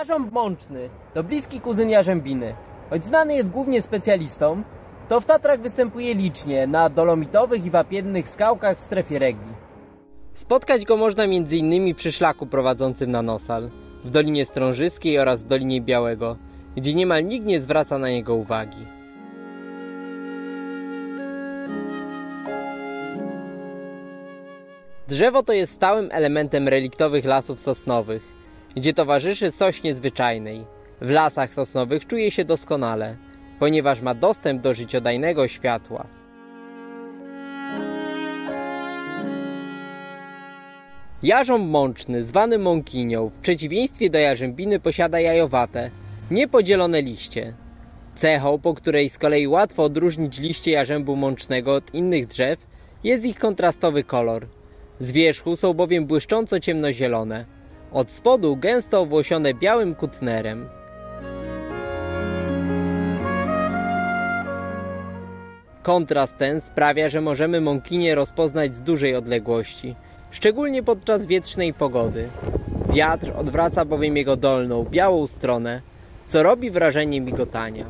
Jarząb mączny to bliski kuzyn jarzębiny. Choć znany jest głównie specjalistą, to w Tatrach występuje licznie na dolomitowych i wapiennych skałkach w strefie regii. Spotkać go można m.in. przy szlaku prowadzącym na Nosal, w Dolinie Strążyskiej oraz w Dolinie Białego, gdzie niemal nikt nie zwraca na niego uwagi. Drzewo to jest stałym elementem reliktowych lasów sosnowych, gdzie towarzyszy sośnie zwyczajnej. W lasach sosnowych czuje się doskonale, ponieważ ma dostęp do życiodajnego światła. Jarząb mączny, zwany mąkinią, w przeciwieństwie do jarzębiny posiada jajowate, niepodzielone liście. Cechą, po której z kolei łatwo odróżnić liście jarzębu mącznego od innych drzew, jest ich kontrastowy kolor. Z wierzchu są bowiem błyszcząco ciemnozielone, od spodu gęsto owłosione białym kutnerem. Kontrast ten sprawia, że możemy mąkinie rozpoznać z dużej odległości, szczególnie podczas wietrznej pogody. Wiatr odwraca bowiem jego dolną, białą stronę, co robi wrażenie migotania.